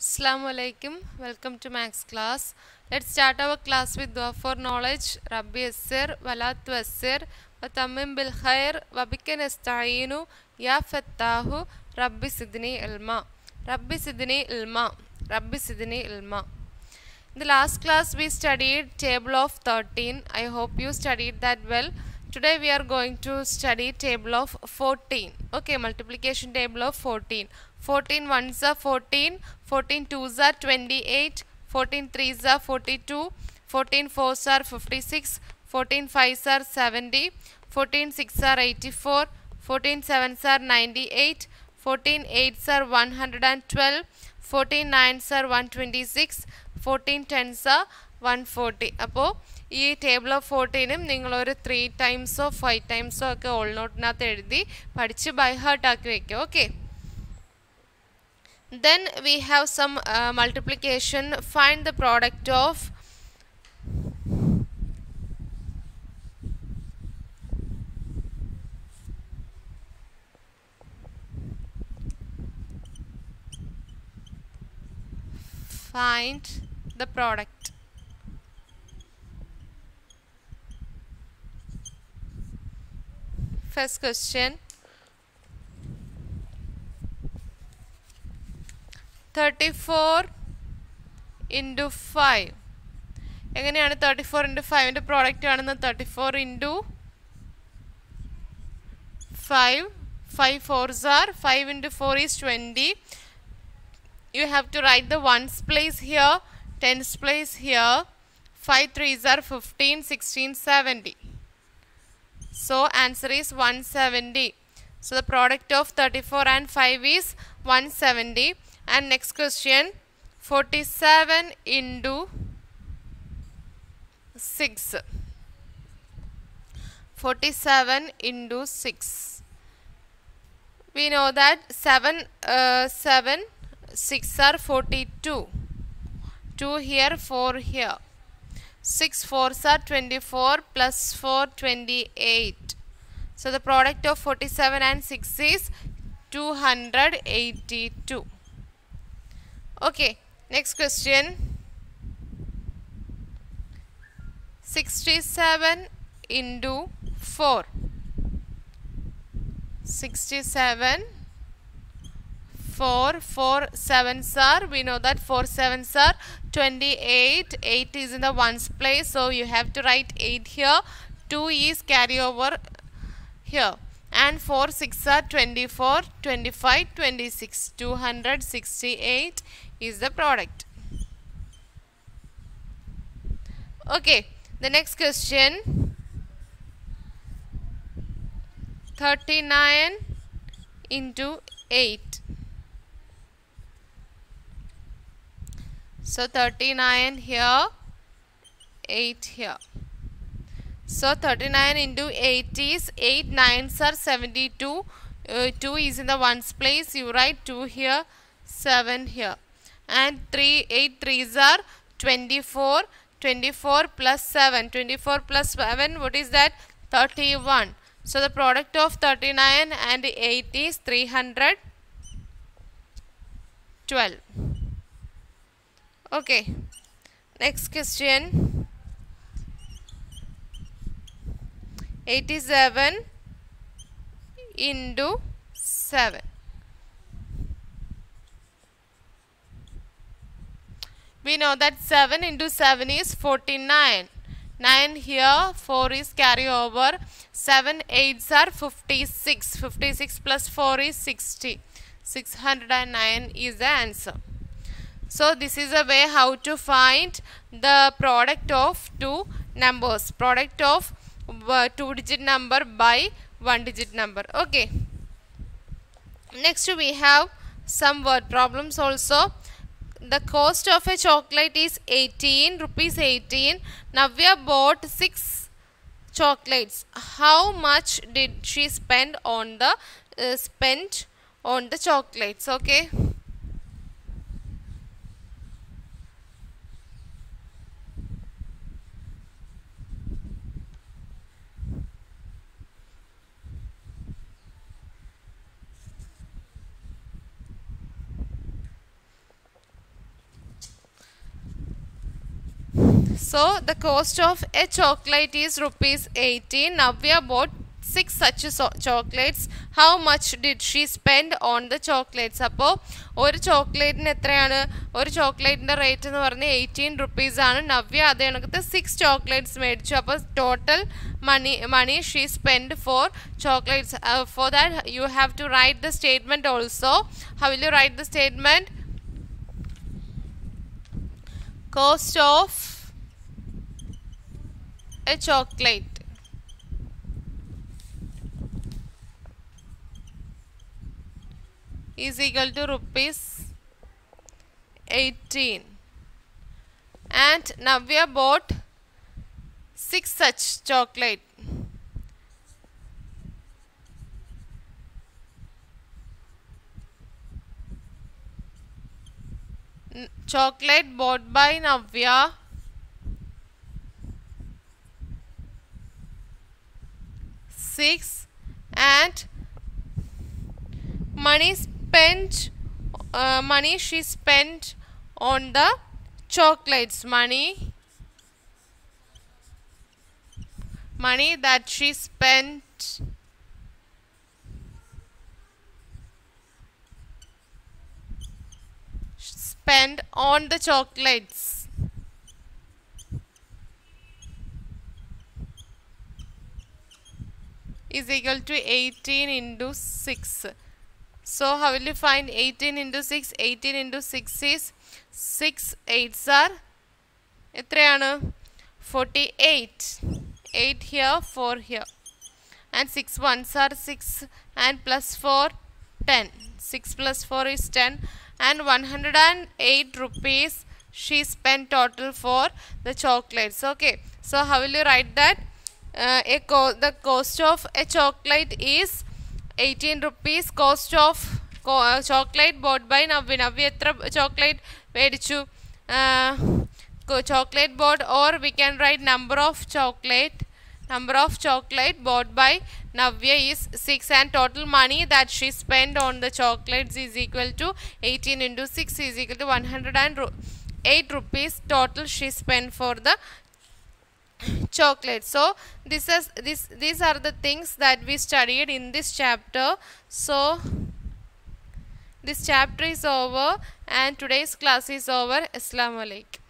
Assalamu alaikum. Welcome to Maths class. Let's start our class with dua for knowledge. Rabbi Yassir, Wala Tuassir, Watammim bil khair, Wabika nasta'inu, Ya Fattahu, Rabbi zidni ilma. Rabbi zidni ilma. Rabbi zidni ilma. In the last class we studied table of 13. I hope you studied that well Today we are going to study table of 14. Okay, multiplication table of 14. 14 ones are 14, 14 twos are 28, 14 threes are 42, 14 fours are 56, 14 fives are 70, 14 six are 84, 14 sevens are 98, 14 eights are 112, 14 nines are 126, 14 tens are 140. അപ്പോൾ ഈ table of ഫോർട്ടീനും നിങ്ങളൊരു three ടൈംസോ five ടൈംസോ ഒക്കെ all നോട്ടിനകത്ത് എഴുതി പഠിച്ച് by heart ആക്കി വെക്കുക okay then we have some uh, multiplication find the product of find the product first question 34 into five എങ്ങനെയാണ് തേർട്ടി ഫോർ ഇൻറ്റു ഫൈവിൻ്റെ പ്രോഡക്റ്റ് കാണുന്നത് thirty four into five five fours R five into four is twenty you have to write the ones place here tense place here five threes are fifteen sixteen seventy So answer is 170. So the product of 34 and 5 is 170. And next question 47 into 6. 47 into 6. We know that 7, uh, 7, 6 are 42. 2 here, 4 here. 6 4s are 24 plus 4 28. So the product of 47 and 6 is 282. Okay, next question. 67 into 4. 67 4 4 sevens are we know that 4 sevens are 28 8 is in the ones place. So you have to write 8 here. 2 is carry over here. And 4 6 are 24 25 26 268 is the product. Okay the next question. 39 into 8 so 39 here 8 here so 39 into 8 is 8 9s are 72. Uh, 2 is in the ones place. You write 2 here, 7 here. And 3 8 3s are 24. 24 plus 7. 24 plus 7, what is that? 31. So the product of 39 and 8 is 312. Okay. Next question. 87 into 7. We know that 7 into 7 is 49. 9 here, 4 is carry over. 7 8s are 56. 56 plus 4 is 60. 609 is the answer. So this is a way how to find the product of two numbers. Product of two digit number by one digit number. Okay. Next we have some word problems also. The cost of a chocolate is 18 rupees 18 navya bought 6 chocolates. How much did she spend on the uh, spent on the chocolates? Okay So the cost of a chocolate is rupees 18. Navya bought six such so- chocolates. How much did she spend on the chocolates? അപ്പോൾ ഒരു ചോക്ലേറ്റിന് എത്രയാണ് ഒരു ചോക്ലേറ്റിൻ്റെ rate എന്ന് പറഞ്ഞാൽ eighteen rupees ആണ് നവ്യ അതേ കണക്കത്തെ six chocolates മേടിച്ചു അപ്പോൾ total money money she spend four chocolates for that you have to write the statement also how will you write the statement cost of a chocolate. Is equal to rupees 18 and Navya bought six such chocolate. Chocolate bought by Navya six and money spent uh, money she spent on the chocolates. Money money that she spent spend on the chocolates is equal to 18 into 6 so how will you find 18 into 6 18 into 6 is 6 8s are എത്രയാണ് forty eight eight here for here and six ones are six and plus four ten six plus four is ten and one hundred and eight rupees she spend total for the chocolates okay so how will you right that a co- the cost of a chocolate is 18 rupees cost of co- uh, chocolate bought by Navya Navya എത്ര chocolate മേടിച്ചു chocolate boat or we can write number of chocolate number of chocolate bought by Navya is 6 and total money that she spent on the chocolates is equal to 18 into 6 is equal to 108 rupees total she spent for the chocolate. So this is this these are the things that we studied in this chapter. So this chapter is over and today's class is over. Assalamu alaikum